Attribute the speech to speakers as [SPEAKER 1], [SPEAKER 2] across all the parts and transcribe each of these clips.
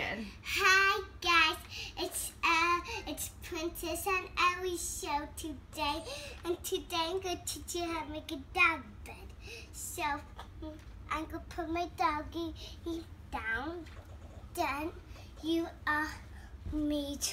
[SPEAKER 1] Hi guys, it's uh, it's Princess and Ellie show today, and today I'm going to teach you how to make a dog bed. So I'm gonna put my doggy down. Then you uh made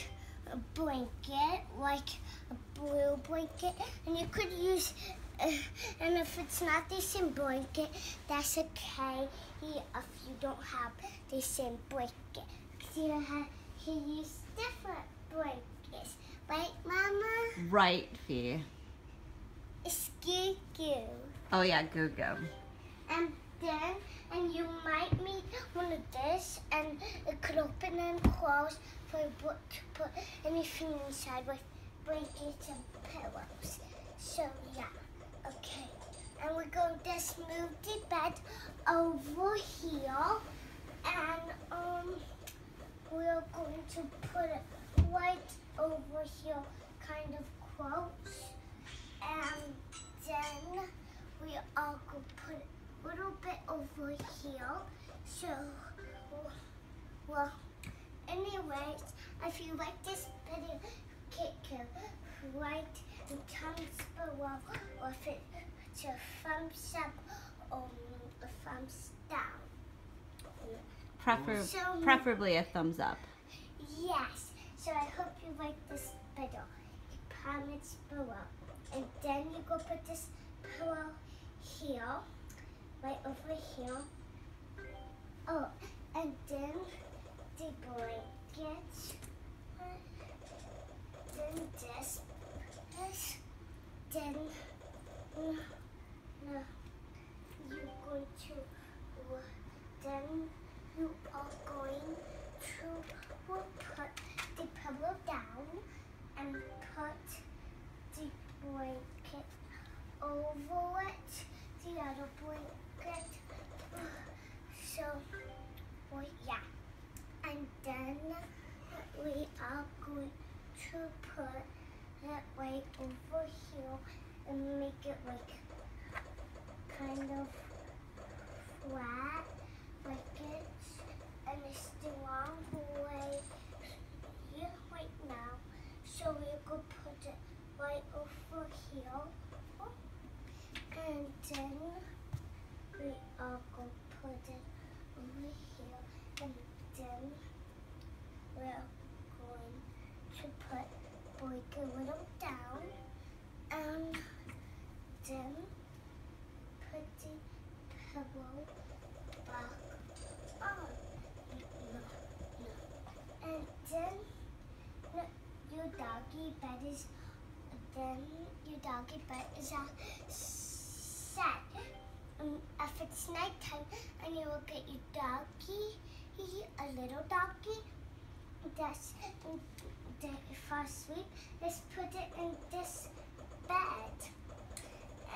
[SPEAKER 1] a blanket like a blue blanket, and you could use. And if it's not the same blanket, that's okay. If you don't have the same blanket, you have you use different blankets, right, Mama?
[SPEAKER 2] Right, Fee.
[SPEAKER 1] Excuse you.
[SPEAKER 2] Oh yeah, go go.
[SPEAKER 1] And then, and you might need one of this, and it could open and close for what to put anything inside with blankets and pillows. So yeah, okay. And we're going to just move the bed over here, and um, we're going to put it right over here, kind of close, and then we are going to put it a little bit over here. So, well, anyways, if you like this video, click a like and thumbs below, or if it's a thumbs up or a thumbs down.
[SPEAKER 2] Prefer-
[SPEAKER 1] So-
[SPEAKER 2] preferably a thumbs up.
[SPEAKER 1] Yes, so I hope you like this video. Comments below. And then you go put this pillow here, right over here. Oh, and then the blankets. Then this, this, then uh, uh, you're going to, uh, then you are going to put the pillow down and put the blanket over it, the other blanket. So, well, yeah. And then we are going to put it right over here and make it like kind of flat, and the wrong way here right now. So we're gonna put it right over here. And then we are gonna put it over here. And then we're going to put like a little down. And then put the pillow back on. No, no. And then no, your is then your doggy bed is uh, set. Um, if it's nighttime and you look at your doggy, a little doggy, that's the fall asleep, let's put it in this bed.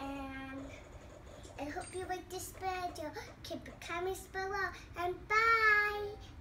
[SPEAKER 1] And I hope you like this video. Keep it comments below and bye.